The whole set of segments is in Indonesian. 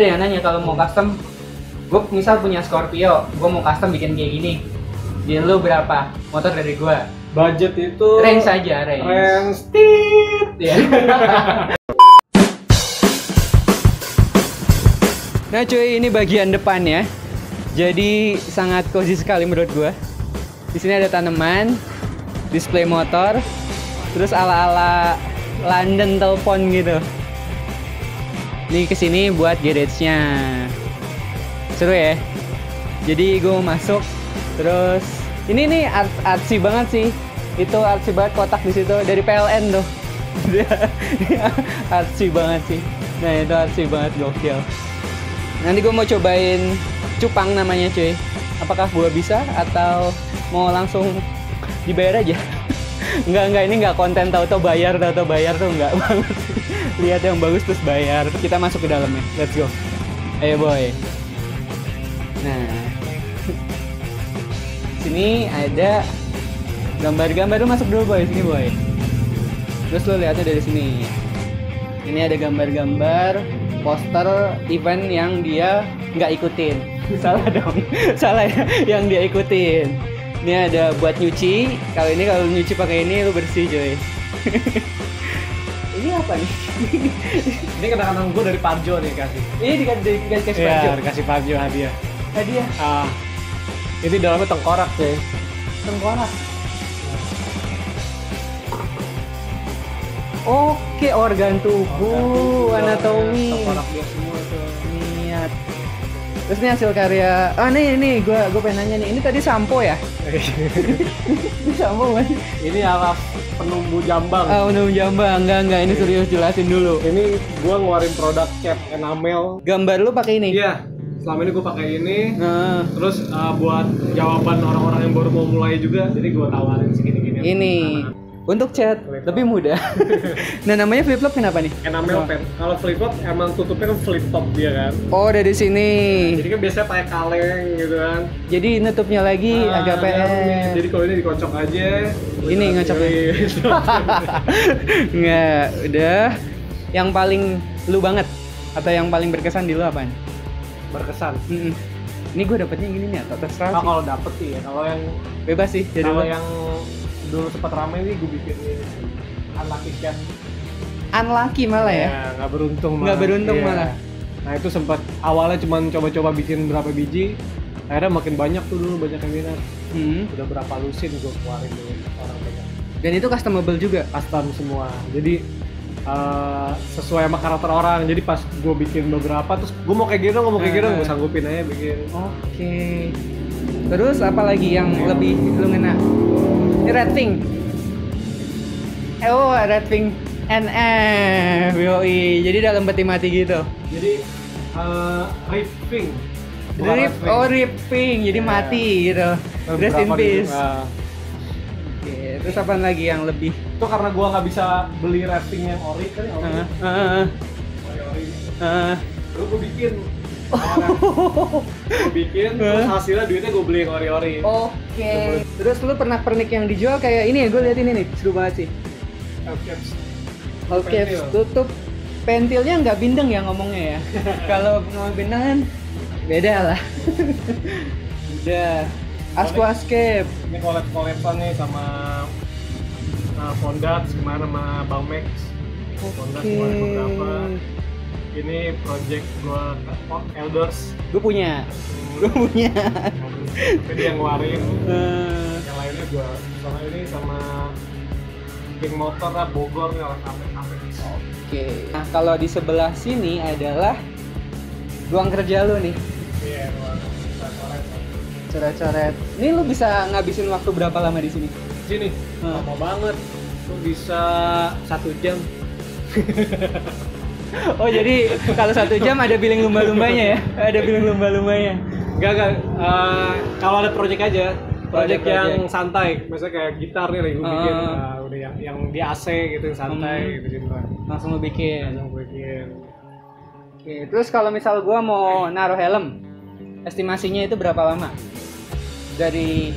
ada yang nanya kalau mau custom gue misal punya Scorpio gue mau custom bikin kayak gini di lu berapa motor dari gue Budget itu range saja range, range. Tit. Ya. nah cuy ini bagian depannya jadi sangat cozy sekali menurut gue di sini ada tanaman display motor terus ala-ala London telepon gitu ini ke sini buat garage-nya. Seru ya. Jadi gue mau masuk terus ini nih art artsy banget sih. Itu artsy banget kotak di situ dari PLN tuh. Artsy banget sih. Nah itu artsy banget gokil. Nanti gue mau cobain cupang namanya cuy. Apakah gue bisa atau mau langsung dibayar aja? Enggak, enggak, ini enggak konten tahu-tahu bayar, tahu-tahu bayar tuh enggak banget Lihat yang bagus terus bayar. Kita masuk ke dalamnya. Let's go. Ayo boy. Nah, sini ada gambar-gambar. Lu masuk dulu boy. Sini boy. Terus lu lihatnya dari sini. Ini ada gambar-gambar poster event yang dia nggak ikutin. Salah dong. Salah ya. Yang dia ikutin. Ini ada buat nyuci. Kalau ini kalau nyuci pakai ini lu bersih coy ini apa nih Ini kenangan gue dari Parjo nih kasih. ini dikasih dikasih Iya, baju dikasih Parjo hadiah. hadiah Ah, ini dalamnya tengkorak cuy. tengkorak Oke, organ tubuh, anatomi. Tengkorak dia semua. Terus ini hasil karya. Ah nih nih, gua gua pengen nanya nih. Ini tadi sampo ya? Ini sampo kan? ini alas penumbuh jambang. Ah, udah jambang. Enggak enggak, ini serius jelasin dulu. Ini gua ngeluarin produk cap enamel. Gambar lu pakai ini? Iya, selama ini gue pakai ini. Nah, Terus uh, buat jawaban orang-orang yang baru mau mulai juga, jadi gue tawarin segini-gini. ini untuk chat lebih mudah. nah, namanya flip flop kenapa nih? Enamel pen. Kalau flip top emang tutupnya kan flip top dia kan. Oh, dari sini. Jadi kan biasanya pakai kaleng gitu kan. Jadi nutupnya lagi Ah, agak ya, PR. Jadi kalau ini dikocok aja. Ini ngocoknya. Nggak, udah. Yang paling lu banget atau yang paling berkesan di lu apaan? Berkesan. Mm-mm. Ini gue dapetnya gini nih atau terserah Oh, sih. kalau dapet sih ya. Kalau yang Bebas sih jadi kalau yang dulu sempat ramai nih gue bikin ini. Unlucky Cat. Unlucky malah ya. nggak beruntung Nggak beruntung Iya. malah. Nah itu sempat awalnya cuma coba-coba bikin berapa biji, akhirnya makin banyak tuh dulu banyak yang minat. Hmm. Udah berapa lusin gue keluarin dulu orang banyak. Dan itu customable juga. Custom semua. Jadi eh, sesuai sama karakter orang. Jadi pas gue bikin beberapa, terus gue mau kayak gini dong, gue mau kayak gini dong, gue Ah. sanggupin aja bikin. Oke. Terus apa lagi yang lebih lu ngena? Ini red pink. Eh, oh, red pink NF. Yoi. Jadi dalam peti mati gitu. Jadi eh ripping. Bukan Rip, ripping. oh rip pink. Jadi Iya. mati gitu. Rest in peace. nah, Oke, terus apa lagi yang lebih? itu karena gue nggak bisa beli rafting yang ori kan ori, Heeh, heeh, ori, ori. Lalu gue bikin gue bikin terus hasilnya duitnya gue beli ori-ori Oke. Terus lu pernah pernik yang dijual kayak ini ya? Gue lihat ini nih, seru banget sih. Oke, Pentil. tutup pentilnya nggak bindeng ya ngomongnya ya. Kalau ngomong bindeng kan beda lah. Udah. Aquascape. ini collab collaban nih sama uh, Fondats kemarin sama Bang Max Fondats Oke. kemarin beberapa ini project gue oh, Elders Gue punya. Gue punya. tapi dia yang ngeluarin Eh, yang lainnya gue sama ini sama King Motor lah Bogor nih alat amet amet Oke. Nah, kalau di sebelah sini adalah ruang kerja lu nih. iya ruang coret-coret. Coret-coret. Ini lu bisa ngabisin waktu berapa lama di sini? sini Hmm. lama banget tuh bisa satu jam Oh jadi kalau satu jam ada billing lumba-lumbanya ya? Ada billing lumba-lumbanya. Enggak, enggak. Eh, kalau ada project aja. Project, project. yang santai. Misalnya kayak gitar nih lagi gue bikin. Nah, udah yang, yang di AC gitu, yang santai Hmm. gitu gitu. Langsung lu bikin. Yang gue bikin. Oke, terus kalau misal gua mau naruh helm, estimasinya itu berapa lama? Dari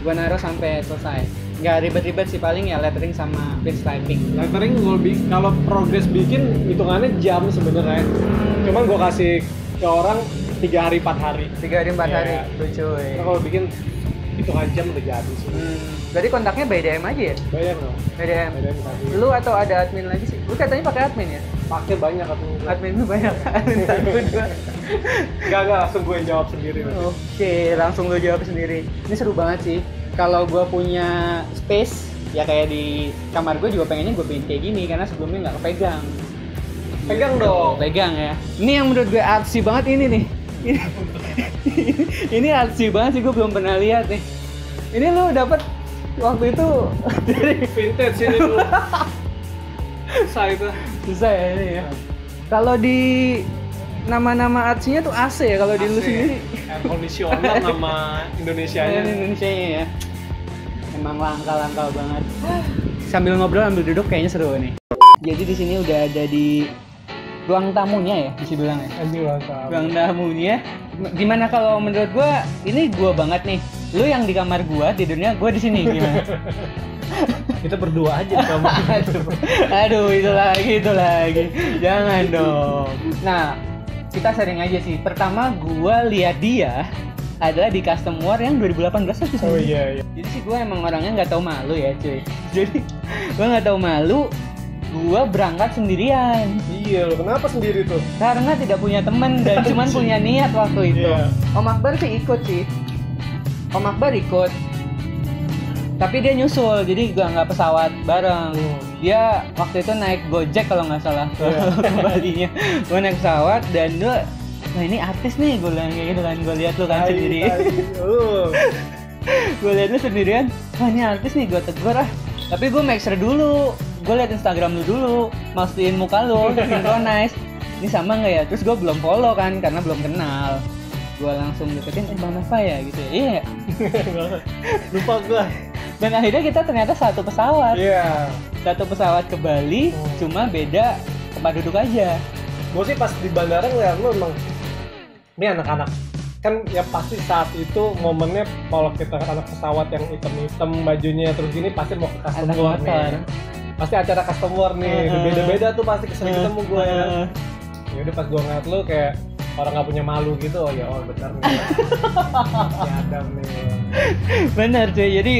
gua naruh sampai selesai. Nggak ribet-ribet sih paling ya lettering sama pinstriping Lettering gue bi- kalau progres bikin hitungannya jam sebenarnya. Cuman gue kasih ke orang tiga hari empat hari. tiga hari empat Iya. hari lucu Nah, kalau bikin hitungan jam udah jadi sih. hmm. berarti kontaknya by DM aja ya Bayar dong. by DM tadi. lu atau ada admin lagi sih lu katanya pakai admin ya Pakai banyak atau admin lu banyak admin satu dua Enggak enggak langsung gue jawab sendiri. Oke, langsung lu jawab sendiri. Ini seru banget sih. Kalau gua punya space, ya kayak di kamar gue juga pengennya gue bikin kayak gini karena sebelumnya nggak kepegang. Pegang dong. Pegang ya. Ini yang menurut gue artsy banget ini nih. Ini, artsy banget sih gue belum pernah lihat nih. Ini lu dapat waktu itu dari Vintage ini dulu. Susah itu. susah ya ini ya. Kalau di nama-nama artsinya tuh AC ya kalau di lu AC. sendiri. Air conditioner nama Indonesia Ini Indonesia ya. Emang langka-langka banget. Sambil ngobrol sambil duduk kayaknya seru nih. Jadi di sini udah ada di ruang tamunya ya bisa bilang ya. Anjing langka. Ruang tamunya. Gimana kalau menurut gua ini gua banget nih. Lu yang di kamar gua tidurnya gua di sini gimana? Kita berdua aja di kamar. aduh, aduh itu lagi itu lagi. Jangan dong. Nah, kita sering aja sih. Pertama gua lihat dia adalah di custom war yang 2018 tuh di sini. Oh iya iya. Jadi sih gue emang orangnya nggak tahu malu ya cuy. Jadi gue nggak tahu malu. Gue berangkat sendirian Iya, lo kenapa sendiri tuh? karena tidak punya teman dan cuman punya niat waktu itu. Iya. Om Akbar sih ikut sih. Om Akbar ikut. Tapi dia nyusul, jadi gue nggak pesawat bareng. Hmm. Dia waktu itu naik Gojek kalau nggak salah ke Iya. ke Balinya. Gue naik pesawat dan dia, nah ini artis nih gue bilang kayak gitu kan. Gue lihat lu kan sendiri. Uh. gue liat lu sendirian wah ini artis nih gue tegur ah tapi gue make sure dulu gue liat instagram lu dulu mastiin muka lu synchronize ini sama nggak ya terus gue belum follow kan karena belum kenal gue langsung deketin eh bang Nova ya gitu ya iya ya? Lupa gua. Dan akhirnya kita ternyata satu pesawat. Iya. satu pesawat ke Bali Hmm. cuma beda tempat duduk aja. Gue sih pas di bandara ngeliat lu emang ini anak-anak. Kan ya pasti saat itu momennya kalau kita anak pesawat yang hitam-hitam bajunya terus gini pasti mau ke custom Anak war nih pasti acara custom war nih. Heeh. beda-beda tuh pasti ke sini ketemu gue ya. Ya udah pas gue ngeliat lu kayak orang nggak punya malu gitu oh ya oh bener nih. Si Adam nih. Bener cuy. Jadi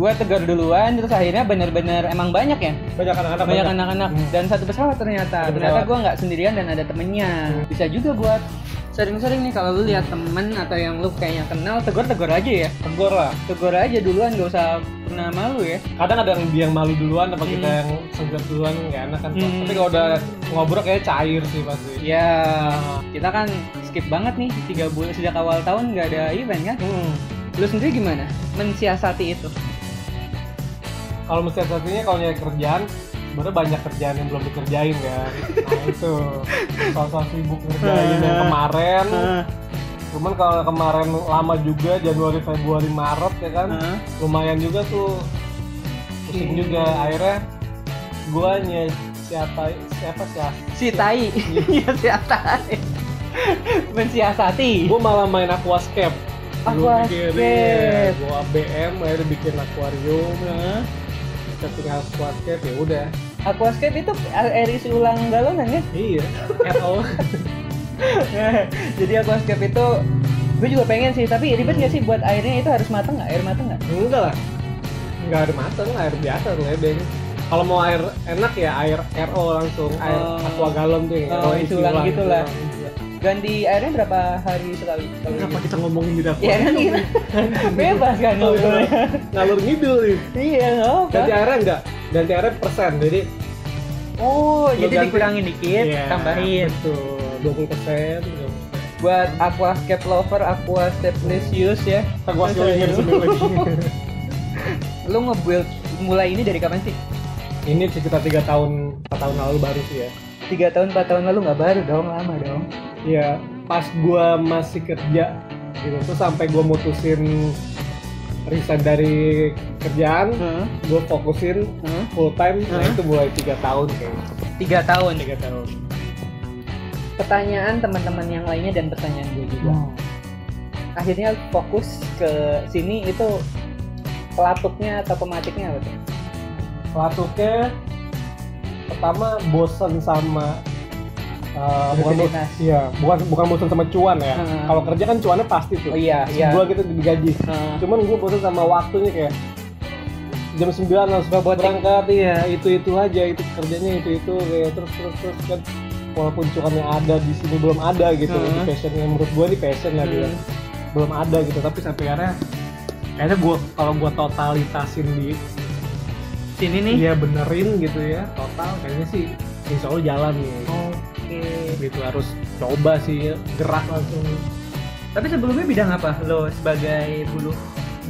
gue tegar duluan terus akhirnya bener-bener emang banyak ya? Banyak anak-anak banyak anak-anak. Hmm. dan satu pesawat ternyata. Satu ternyata gue nggak sendirian dan ada temennya. Hmm. bisa juga buat sering-sering nih kalau lu lihat temen atau yang lu kayaknya kenal tegur-tegur aja ya? Tegur lah. Tegur aja duluan gak usah pernah malu ya? Kadang ada yang dia yang malu duluan apa kita Hmm. yang segar duluan nggak enak kan Hmm. tapi kalau udah ngobrol kayak cair sih pasti. Ya kita kan skip banget nih tiga bulan sejak awal tahun nggak ada event kan? Hmm. lu sendiri gimana? Mensiasati itu kalau mesti satunya kalau nyari kerjaan sebenarnya banyak kerjaan yang belum dikerjain kan? Nah itu. Soal sibuk ngerjain yang kemarin. Cuman kalau kemarin lama juga Januari Februari Maret ya kan? Lumayan juga tuh. Pusing Hmm. juga. Akhirnya guanya siapa siapa siapa si tai. Iya. Si tai. Mensiasati. Gue malah main aquascape. Gua Aquascape. iya, gua BM akhirnya bikin akuarium Heeh. Tinggal aquascape ya udah Aquascape itu air isi ulang galon kan ya? iya RO Jadi aquascape itu gue juga pengen sih, tapi ribet gak sih buat airnya itu harus mateng nggak? Air mateng nggak? enggak lah nggak air mateng air biasa lebeng kalau mau air enak ya air RO langsung air Oh. aqua galon tuh yang Oh, isi ulang gitu lah. Ganti airnya berapa hari sekali? Kenapa gitu? kita ngomongin di dapur? Ya kan kita bebas kan Oh. Ngalur ngidul nih. Iya apa. Ganti airnya enggak? Ganti airnya persen. Jadi Oh, jadi ganti- dikurangin dikit, iya, tambahin. Betul. 20 persen. Buat aquascape lover, aquascape licious ya. Aqua Terus swinger lu- nge-build mulai ini dari kapan sih? Ini sekitar tiga tahun, 4 tahun lalu baru sih ya. Tiga tahun, empat tahun lalu nggak baru dong, lama dong. Iya, pas gua masih kerja gitu tuh sampai gua mutusin resign dari kerjaan, Heeh. gua fokusin Heeh. full time, nah Hah? itu mulai tiga tahun kayaknya. Tiga tahun. Tiga tahun. pertanyaan teman-teman yang lainnya dan pertanyaan gue juga. Akhirnya fokus ke sini itu pelatuknya atau pematiknya apa tuh? Pelatuknya pertama bosen sama uh, bukan iya bukan bukan bosen sama cuan ya Hmm. kalau kerja kan cuannya pasti tuh Oh iya, iya. sebulan kita digaji Heeh. cuman gue bosen sama waktunya kayak jam 9 harus Robotik. berangkat iya itu itu aja itu kerjanya itu itu kayak terus terus terus kan walaupun cuannya ada di sini belum ada gitu Hmm. di passion yang menurut gue ini passion lah dia Hmm. belum ada gitu tapi sampai akhirnya kayaknya gue kalau gue totalitasin di Sini nih. Iya benerin gitu ya total kayaknya sih insya Allah jalan nih Oke. gitu harus coba sih gerak langsung Tapi sebelumnya bidang apa lo sebagai buluh?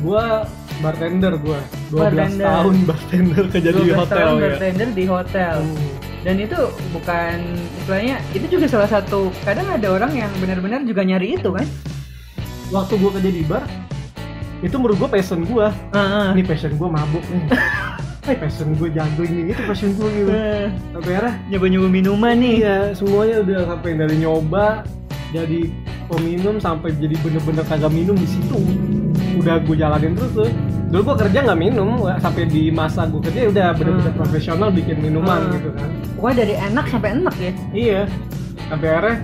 gua bartender gua 12 Bartender. tahun bartender kerja di 12 hotel tahun ya bartender di hotel. Hmm. Dan itu bukan istilahnya itu juga salah satu kadang ada orang yang benar-benar juga nyari itu kan? waktu gua kerja di bar itu menurut gua passion gua Heeh. ini passion gua mabuk nih Eh passion gua jago ini itu passion gua gitu Eh, sampai akhirnya nyoba-nyoba minuman nih. iya semuanya udah sampai dari nyoba jadi peminum sampai jadi bener-bener kagak minum di situ udah gue jalanin terus tuh dulu gue kerja nggak minum sampai di masa gue kerja udah bener-bener Hmm. profesional bikin minuman Hmm. gitu kan Pokoknya dari enak sampai enak ya. iya sampai akhirnya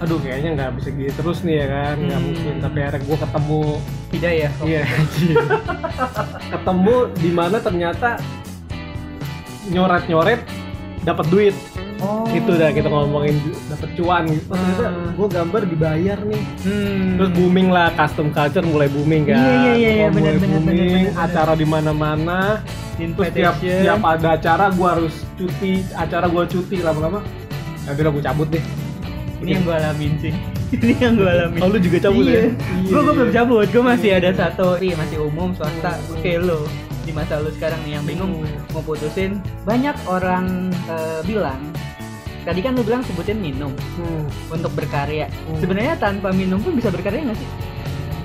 aduh kayaknya nggak bisa gini terus nih ya kan nggak Hmm. mungkin sampai akhirnya gue ketemu Tidak ya? iya ketemu di mana ternyata nyoret-nyoret dapat duit Oh. itu dah kita ngomongin dapat cuan gitu oh, ternyata Hmm. gue gambar dibayar nih Hmm. terus booming lah custom culture mulai booming kan Iya, iya, iya, iya, Oh, mulai benar, benar, booming benar, benar. acara di mana-mana terus tiap tiap ada acara gue harus cuti acara gue cuti lama-lama ya udah gue cabut deh Ini yang gue alamin sih. Ini yang gue alamin. Oh, lu juga cabut iya. ya? Gue gue belum Iya. cabut. Gue masih ada satu. Iya masih umum swasta. Oke lo di masa lu sekarang nih yang bingung Hmm. mau putusin. Banyak orang eh, bilang. Tadi kan lu bilang sebutin minum Hmm. untuk berkarya. Hmm. Sebenarnya tanpa minum pun bisa berkarya nggak sih?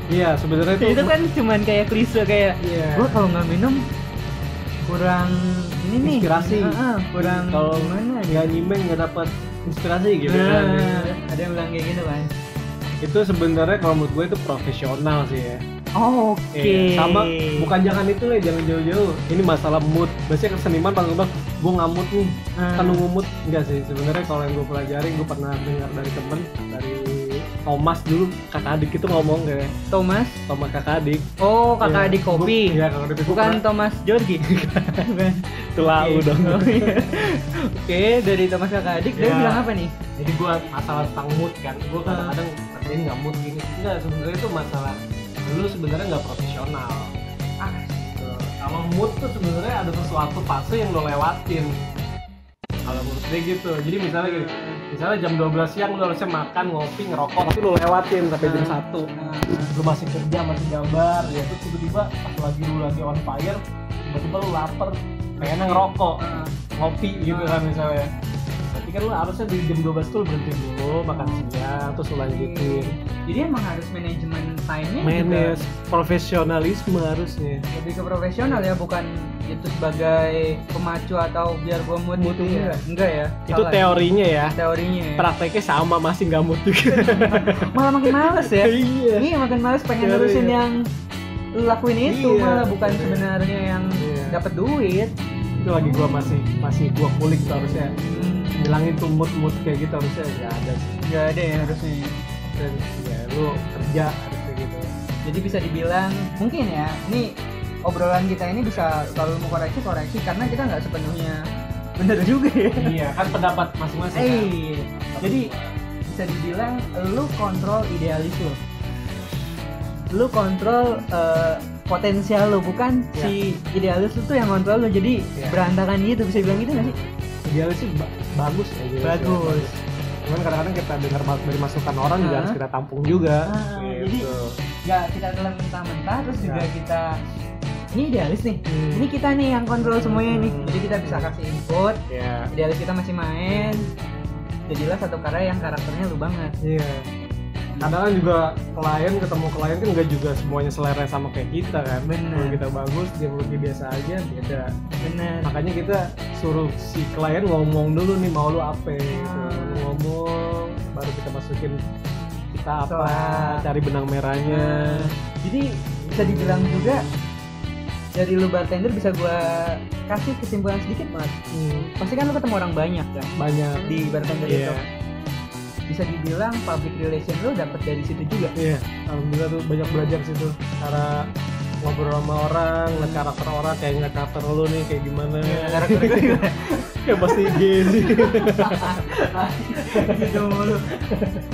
iya sebenarnya itu itu kan cuman kayak klise kayak Iya. gue kalau nggak minum kurang ini nih Inspirasi. Heeh, kurang kalau gimana nggak nyimeng nggak dapat inspirasi gitu Nah, kan. Ada yang bilang kayak gitu kan itu sebenarnya kalau menurut gue itu profesional sih ya. Oke. Iya, sama bukan jangan itu lah jangan jauh-jauh. Ini masalah mood. Biasanya ke seniman pas gue bilang gue mood nih. Hmm. kan mood? Enggak sih. Sebenarnya kalau yang gue pelajari gue pernah dengar dari temen dari Thomas dulu kakak adik itu ngomong kayak Thomas? Thomas kakak adik. Oh kakak Iya, adik kopi. Gua- iya kakak adik bukan Gua Thomas. Georgi bukan. Oke. dong. Oh, iya. oke dari Thomas kakak adik dia Ya. bilang apa nih? Jadi gue masalah tentang mood kan. Gue kadang-kadang kerjain nggak mood gini. Enggak sebenarnya itu masalah lu sebenarnya nggak profesional. Ah. Gitu. Kalau mood tuh sebenarnya ada sesuatu fase yang lo lewatin. Kalau menurut gue gitu. Jadi misalnya gini, misalnya jam 12 siang lo harusnya makan, ngopi, ngerokok, tapi lo lewatin sampai jam 1. Lo masih kerja, masih gambar, ya terus tiba-tiba pas lagi lo lagi on fire, tiba-tiba lo lapar, pengennya ngerokok, ngopi gitu kan misalnya. Berarti kan lo harusnya di jam 12 tuh berhenti dulu, makan siang, terus lo lanjutin. jadi emang harus manajemen time-nya Manage juga profesionalisme harusnya. lebih ke profesional ya bukan itu sebagai pemacu atau biar gua mood gitu iya. enggak enggak ya Itu Salah ya? teorinya ya. teorinya ya. Prakteknya sama masih nggak mood juga. malah makin males ya iya. iya makin males pengen Teori, nerusin ya. yang lu lakuin itu Iya. malah bukan Iya. sebenarnya yang Iya. dapat duit itu lagi gua masih masih gua kulik tuh harusnya hmm, bilangin tuh mood mood kayak gitu harusnya nggak ada sih nggak ada ya harusnya ya lu kerja harusnya gitu jadi bisa dibilang mungkin ya ini obrolan kita ini bisa kalau mau koreksi koreksi karena kita nggak sepenuhnya bener juga ya iya kan pendapat masing-masing kan? Eh, jadi bisa dibilang lu kontrol idealis lu. Lu kontrol eh, potensial lu bukan Ya. si idealis lu tuh yang kontrol lu. Jadi Ya. berantakan gitu bisa bilang gitu nggak sih? ideal sih bagus ya idealis Bagus. ya, cuman kadang-kadang kita dengar dari masukan orang juga Ah. harus kita tampung juga Ah, gitu. jadi ya kita telan mentah-mentah terus juga Ya. kita ini idealis nih. Hmm. Ini kita nih yang kontrol semuanya nih. Hmm. Jadi kita bisa kasih input. ya Idealis kita masih main. Jadilah satu karya yang karakternya lu banget. iya kadang kan juga klien ketemu klien kan nggak juga semuanya selera sama kayak kita kan Bener. kalau kita bagus dia pergi biasa aja beda Bener. makanya kita suruh si klien ngomong dulu nih mau lu apa gitu. Hmm. ngomong baru kita masukin kita apa Setelah- cari benang merahnya Jadi bisa dibilang juga dari lu bartender bisa gua kasih kesimpulan sedikit banget Hmm, pasti kan lu ketemu orang banyak kan banyak di bartender Iya. itu bisa dibilang public relation lu dapat dari situ juga. Iya alhamdulillah tuh banyak belajar situ cara ngobrol sama orang ngeliat karakter orang kayak ngeliat karakter lu nih kayak gimana. Karakter gue gimana? kayak pasti gini gitu mulu.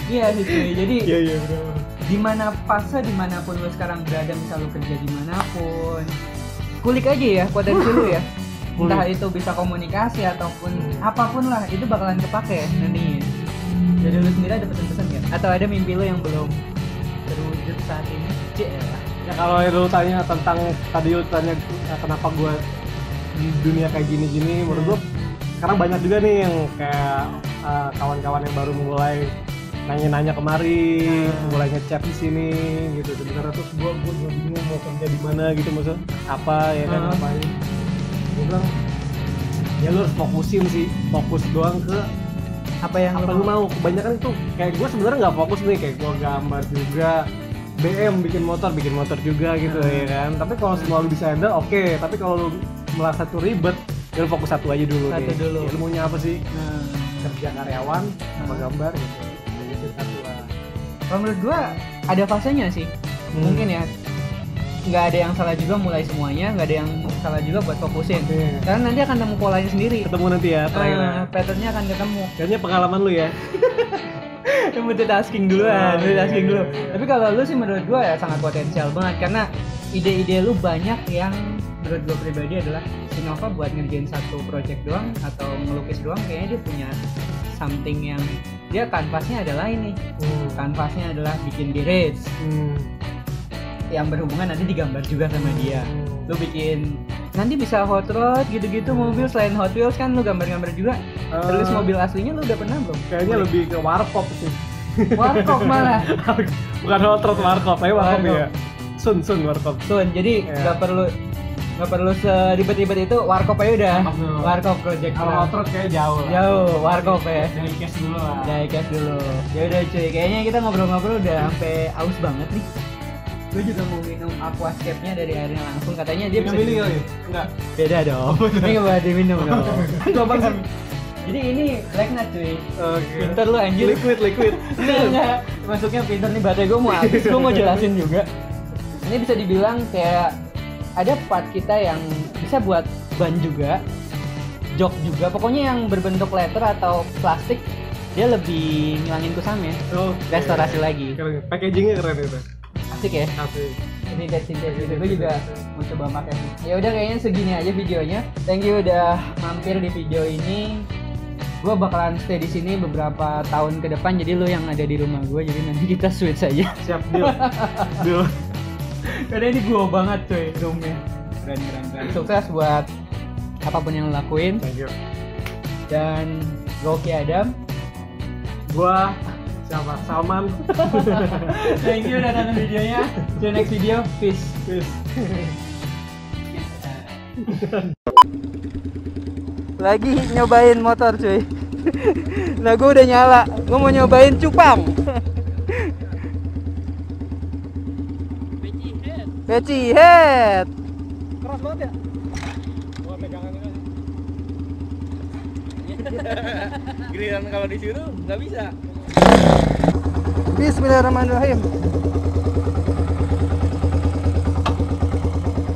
Iya sih jadi iya iya di mana fase di mana pun lu sekarang berada misal lu kerja di mana pun kulik aja ya potensi lu ya. Entah itu bisa komunikasi ataupun apa pun lah itu bakalan kepake nantinya jadi lu sendiri ada pesan-pesan nggak atau ada mimpi lu yang belum terwujud saat ini cek ya Ya kalau lu tanya tentang tadi lu tanya eh, kenapa gua di dunia kayak gini-gini, menurut gua sekarang banyak juga nih yang kayak eh, kawan-kawan yang baru mulai nanya-nanya kemari, Hmm. mulai ngechat di sini gitu. Sebenarnya terus gua gua, gua bingung mau kerja di mana gitu maksud apa ya kan Hmm. ngapain. Gua bilang ya lu harus fokusin sih, fokus doang ke apa yang apa lu mau. Kebanyakan itu kayak gua sebenarnya nggak fokus nih kayak gua gambar juga BM bikin motor bikin motor juga gitu Hmm. ya kan tapi kalau semua lu bisa handle oke tapi kalau lu merasa tuh ribet ya lu fokus satu aja dulu Satu deh. dulu. ilmunya apa sih Nah, kerja karyawan sama Hmm. gambar gitu Jadi satu lah kalau menurut gua ada fasenya sih Hmm. mungkin ya nggak ada yang salah juga mulai semuanya nggak ada yang salah juga buat fokusin Iya. karena nanti akan nemu polanya sendiri ketemu nanti ya terakhir ya. Eh, patternnya akan ketemu kayaknya pengalaman lu ya multitasking duluan, Oh, multitasking iya, dulu. iya, iya. Tapi kalau lu sih menurut gua ya sangat potensial banget karena ide-ide lu banyak yang menurut gua pribadi adalah Sinova buat ngerjain satu project doang atau ngelukis doang kayaknya dia punya something yang dia kanvasnya adalah ini. hmm. Kanvasnya adalah bikin garage Hmm. Yang berhubungan nanti digambar juga sama dia. Lu bikin nanti bisa hot rod gitu-gitu mobil selain Hot Wheels kan lu gambar-gambar juga. Terus Eh, mobil aslinya lu udah pernah belum? kayaknya lebih ke warkop sih Warkop malah. bukan hot rod warkop tapi warkop Warkop. ya sun sun warkop Sun, jadi Iya. nggak perlu nggak perlu seribet-ribet itu warkop aja udah Warkop project kalau hot rod kayak jauh lah. jauh warkop ya dari cash dulu lah dari cash dulu ya udah cuy kayaknya kita ngobrol-ngobrol udah sampai aus banget nih gue juga mau minum aquascape nya dari airnya langsung. Katanya dia Minum bisa ini kali? enggak. Beda dong. Ini nggak boleh diminum dong. Coba sih. jadi ini nut cuy. Oke. pinter lu anjir. Liquid, liquid. enggak enggak. Masuknya pinter nih baterai gue mau habis. Gue mau jelasin juga. Ini bisa dibilang kayak ada part kita yang bisa buat ban juga jok juga. Pokoknya yang berbentuk letter atau plastik dia lebih ngilangin kusamnya Oh, restorasi lagi. Keren. Packagingnya keren itu. Asik ya? Asik. ini dari gitu gue juga mau coba pakai ya udah kayaknya segini aja videonya. Thank you udah mampir di video ini. Gue bakalan stay di sini beberapa tahun ke depan jadi lo yang ada di rumah gue jadi nanti kita switch aja. Siap deal. deal. karena ini gue banget cuy roomnya. Keren keren keren. Sukses buat apa pun yang lo lakuin. Thank you. dan Rocky Adam Gua siapa? Salman. thank you udah nonton videonya see you next video peace Peace. lagi nyobain motor cuy nah gue udah nyala gue mau nyobain cupang Peci head Keras banget ya? Gua pegangan ini. Giliran kalau disuruh nggak bisa. Bismillahirrahmanirrahim.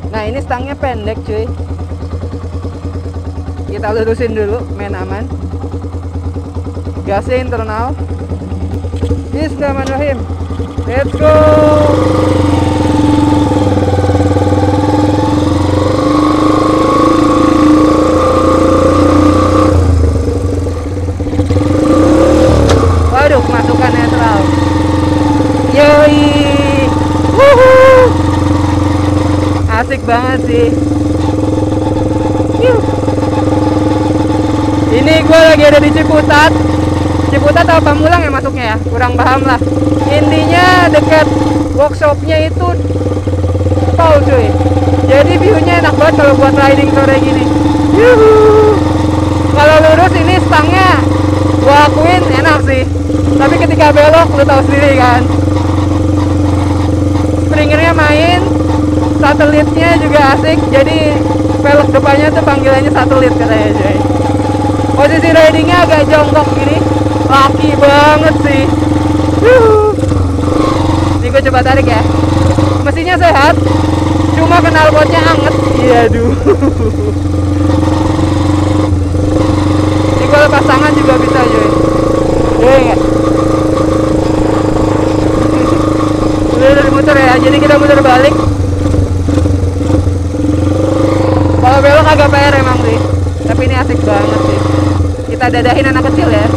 Nah ini stangnya pendek cuy. Kita lurusin dulu main aman. Gasnya internal. Bismillahirrahmanirrahim. Let's go Waduh kemasukan netral Yoi Wuhu Asik banget sih. Ini gue lagi ada di Ciputat. Ciputat atau Pamulang ya masuknya ya? Kurang paham lah. Intinya dekat workshopnya itu Tol cuy. Jadi viewnya enak banget kalau buat riding sore gini. Kalau lurus ini stangnya Gua akuin enak sih. Tapi ketika belok lu tahu sendiri kan. Springernya main satelitnya juga asik jadi velg depannya tuh panggilannya satelit katanya cuy. Posisi ridingnya agak jongkok gini. Laki banget sih. Ini gue coba tarik ya. Mesinnya sehat cuma knalpotnya anget. Iya aduh. Ini gue lepas juga bisa cuy. Iya nggak? udah muter ya. Jadi kita muter balik kalau belok agak PR emang sih. Tapi ini asik banget sih. Kita dadahin anak kecil ya.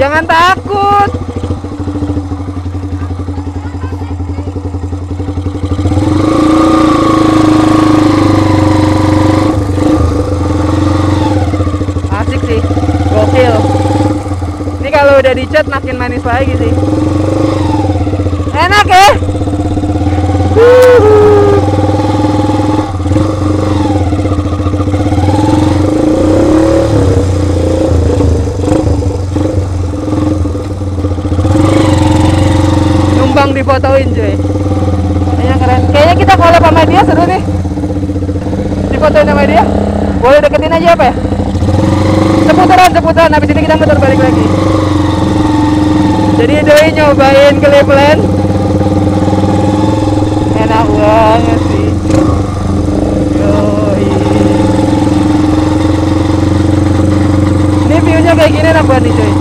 Jangan takut. Asik sih. Gokil. Ini kalau udah dicat makin manis lagi sih. Enak ya? Wuhu. Numpang difotoin cuy. Kayaknya keren. Kayaknya kita collab sama dia seru nih. Difotoin sama dia. Boleh deketin aja apa ya? Seputaran seputaran habis ini kita muter balik lagi. Jadi doi nyobain Cleveland enak banget sih Yoi. ini viewnya kayak gini enak banget nih cuy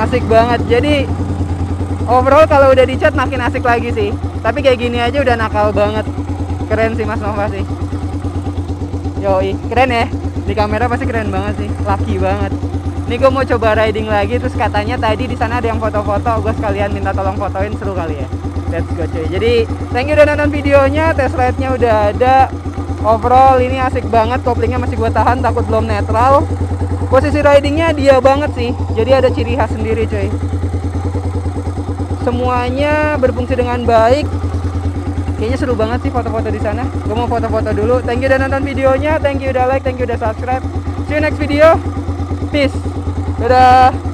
asik banget jadi overall kalau udah dicat makin asik lagi sih. Tapi kayak gini aja udah nakal banget. Keren sih mas Nova sih. Yoi keren ya. Di kamera pasti keren banget sih. Laki banget. Ini gue mau coba riding lagi terus katanya tadi di sana ada yang foto-foto. Gue sekalian minta tolong fotoin seru kali ya. Let's go cuy. Jadi thank you udah nonton videonya. Test ride nya udah ada. Overall ini asik banget. Koplingnya masih gue tahan takut belum netral. Posisi ridingnya dia banget sih. Jadi ada ciri khas sendiri cuy semuanya berfungsi dengan baik. Kayaknya seru banget sih foto-foto di sana. Gue mau foto-foto dulu. Thank you udah nonton videonya. Thank you udah like thank you udah subscribe. See you next video. Peace. Dadah